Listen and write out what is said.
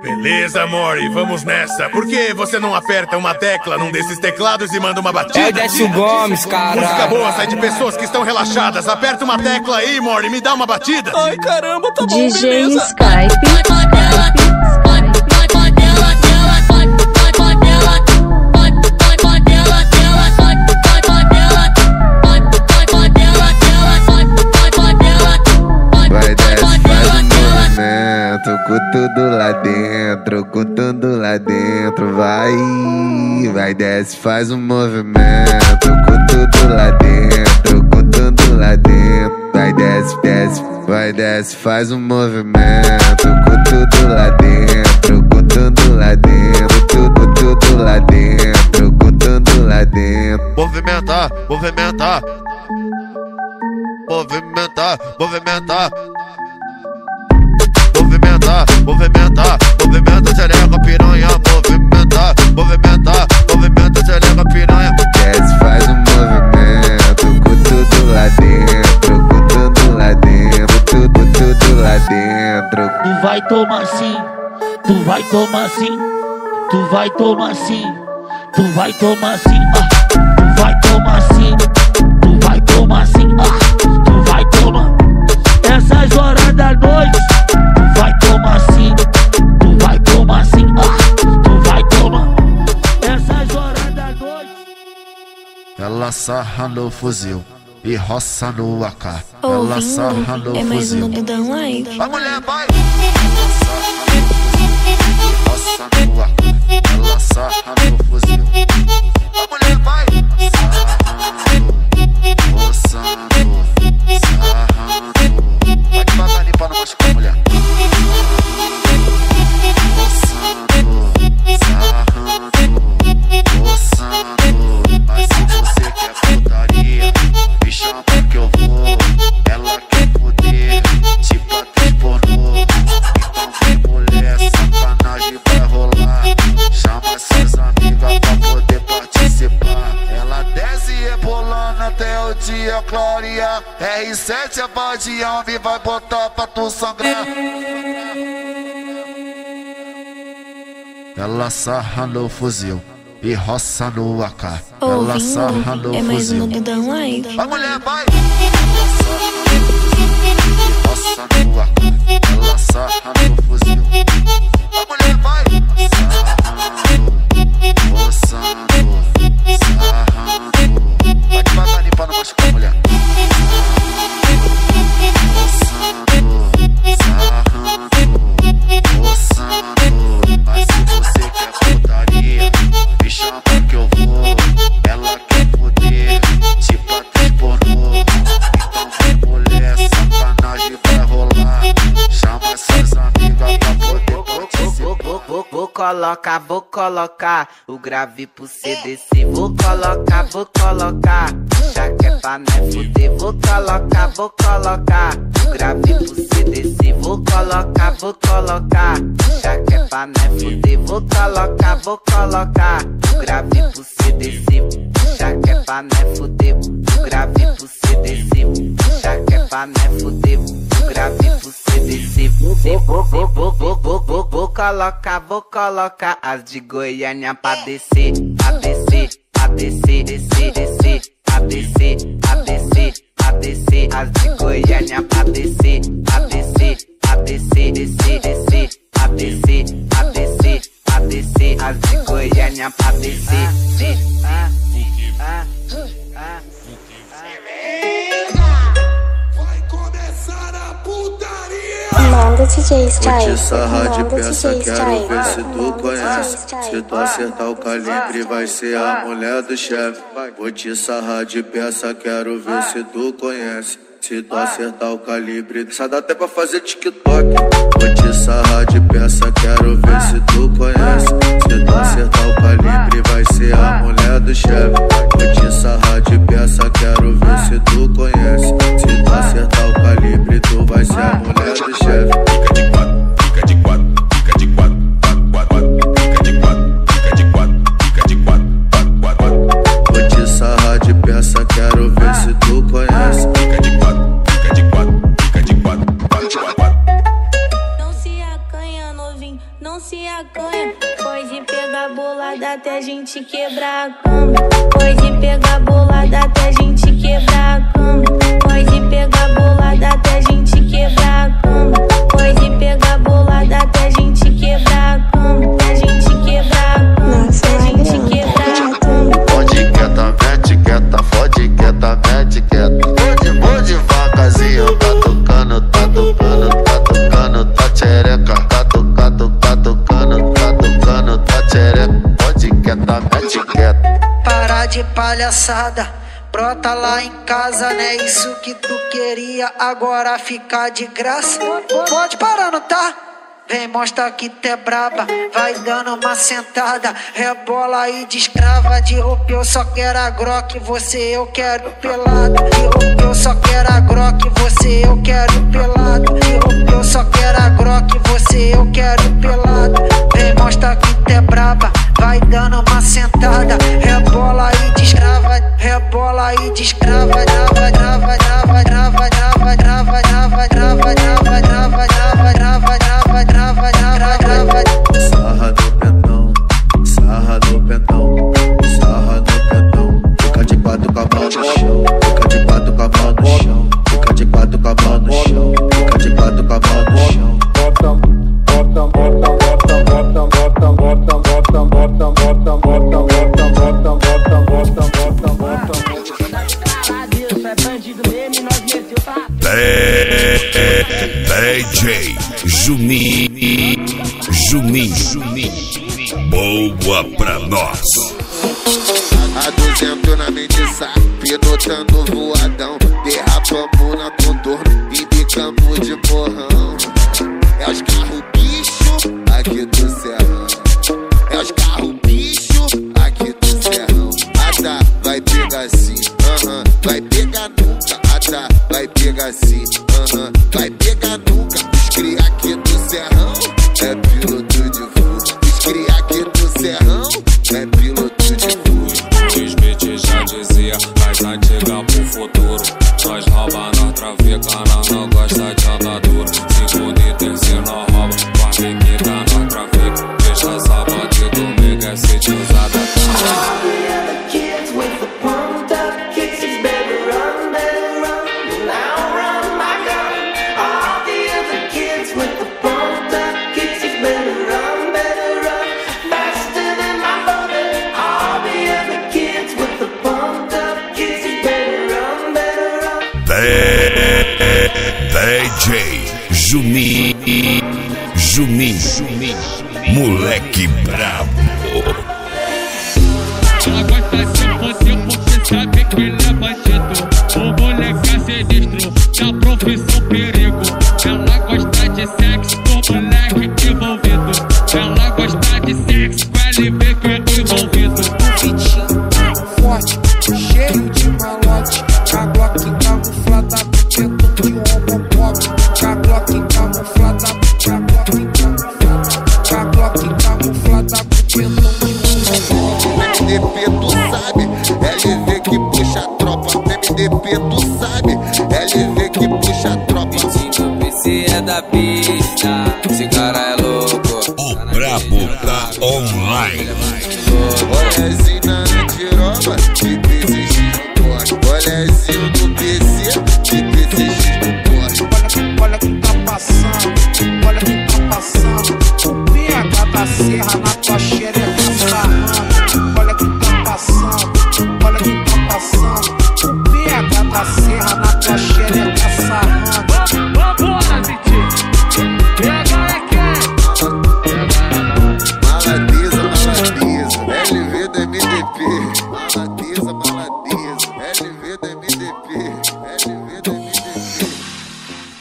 Beleza, Mori, vamos nessa. Por que você não aperta uma tecla num desses teclados e manda uma batida? É o Décio Gomes, cara. Música boa sai de pessoas que estão relaxadas. Aperta uma tecla aí, Mori, me dá uma batida. Ai, caramba, tá bom, DJ beleza. Skype. Vai desce, faz um movimento com tudo lá dentro, com tudo lá dentro. Vai desce, desce, vai desce, faz um movimento com tudo lá dentro, com tudo lá dentro, tudo, tudo lá dentro, com tudo lá dentro. Movimentar, movimentar. Movimentar, movimentar. Movimentar, movimentar, movimenta, xereca, piranha. Movimentar, movimentar, vai tomar sim, tu vai tomar sim, tu vai tomar sim, tu vai tomar sim, ah, tu vai tomar sim, tu vai tomar sim, ah, tu vai tomar. Essas horas da noite, tu vai tomar sim, tu vai tomar sim, ah, tu vai tomar. Essas horas da noite. Ela sarra no fuzil e roça no AK. Ela sarra no é mais fuzil. uma do Dan Live. Vai mulher, vai! O dia clarear. R7 é vadião e vai botar pra tu sangrar. Ela sarra no fuzil e roça no AK. Ela sarra no é mais fuzil. Dan Live. Vai mulher, vai! Colocar, vou colocar o grave pro CDC. Vou colocar, vou colocar. Já que é pra não fuder, vou colocar, vou colocar o grave pro CDC. Vou colocar, vou colocar. Já que é pra não fuder, vou colocar, vou colocar o grave pro CDC. Já que é pra não fuder, o grave pro CDC. Já que é pra não fuder, o grave pro CDC. Vou, vou, vou, vou, vou, vou, vou, colocar, vou colocar as de Goiânia pra descer, pra descer, pra descer, descer, descer, pra descer, pra descer, pra descer, as de Goiânia pra descer, pra descer, pra descer, descer, descer, pra descer, pra descer, pra descer, as de Goiânia pra descer. DJ Vou Skype. te sarrar de peça, quero ver se tu conhece. Se tu acertar o calibre, vai ser a mulher do chefe. Vou te sarrar de peça, quero ver se tu conhece. Se tu acertar o calibre, só dá até pra fazer TikTok. Vou te sarrar de peça, quero ver se tu conhece. Se tu acertar o calibre, vai ser a mulher do chefe. Vou te sarrar de peça, quero ver se tu conhece. Se tu acertar o calibre, tu vai ser a mulher do chefe. Não se acanha. Pode pegar bolada até a gente quebrar a cama. Pode pegar bolada até a gente quebrar a cama. Pode pegar bolada até a gente quebrar a cama. Pode pegar bolada até a gente quebrar a cama. Palhaçada. Brota lá em casa, né? Isso que tu queria, agora ficar de graça. Pode parar, não tá? Vem, mostra que tu é braba, vai dando uma sentada, rebola e descrava. De roupa eu só quero a groque, você eu quero pelado. De roupa eu só quero a groque, você eu quero pelado. De roupa eu só quero a groque, você eu quero pelado. Vem, mostra que tu é braba, vai dando uma sentada, rebola e descrava, rebola e descrava, trava, trava, trava, trava, trava, trava, trava, trava, Boa pra nós. A 200 na sabe, pilotando voadão. Derrapamos na contorno e bicamos de morrão. É os carros my chick Juninho. Juninho. Moleque brabo. Gosta de você porque sabe que ele é bandido. O moleque é sinistro, da profissão perigo. Ela gosta de sexo com moleque envolvido. Ela gosta de sexo com LB que MDP tu sabe, LV que puxa a tropa. MDP tu sabe, LV que puxa a tropa. O PC é da pista, esse cara é louco. O brabo tá online. Bolezinho na antiroba, de PCX no serra na tua xereca sarrando.